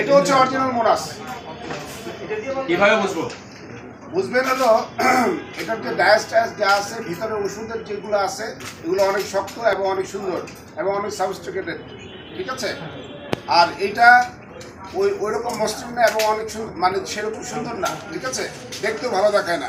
এটা হচ্ছে অরিজিনাল মোনাস কীভাবে বুঝব? বুঝবেন হলো এটার যে ডায়াস টায়াস যা আছে ভিতরে ওষুধের যেগুলো আছে এগুলো অনেক শক্ত এবং অনেক সুন্দর এবং অনেক সাবস্টিকেটেড ঠিক আছে? আর এটা ওই ওই রকম মসৃণ না এবং অনেক মানে সেরকম সুন্দর না। ঠিক আছে? দেখতেও ভালো দেখায় না।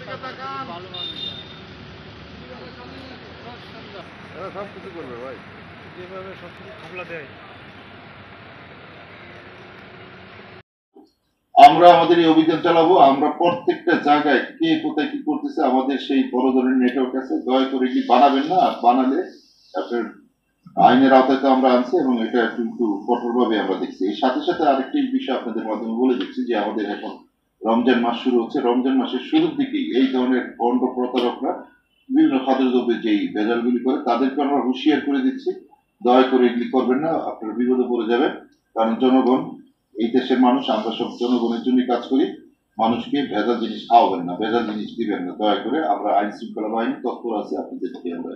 Tengah tangan. Malu-malu. ভিতরে ওষুধগুলো আমি নরম কেনার সময় আমরা আমাদের এই অভিযান চালাবো আমরা প্রত্যেকটা জায়গায় কে কোথায় কি করতেছে আমাদের সেই বড় ধরনের নেটওয়ার্ক আছে। দয়া করে কি বানাবেন না আর বানালে আপনার আইনের আওতায় তো আমরা আনছি এবং এটা কিন্তু কঠোরভাবে আমরা দেখছি। এই সাথে সাথে আরেকটি বিষয় আপনাদের মাধ্যমে বলে দিচ্ছি যে আমাদের এখন রমজান মাস শুরু হচ্ছে। রমজান মাসের শুরুর দিকেই এই ধরনের বন্ড প্রতারকরা বিভিন্ন খাদ্যদ্রব্যে যেই ভেজালগুলি করে তাদেরকে আমরা হুঁশিয়ার করে দিচ্ছি। দয়া করে এগুলি করবেন না, আপনারা বিপদে পড়ে যাবেন। কারণ জনগণ, এই দেশের মানুষ, আমরা সব জনগণের জন্য কাজ করি। মানুষকে ভেজাল জিনিস খাওয়াবেন না, ভেজাল জিনিস দিবেন না। দয়া করে আমরা আইন শৃঙ্খলা বাহিনী তৎপর আছে, আপনাদেরকে আমরা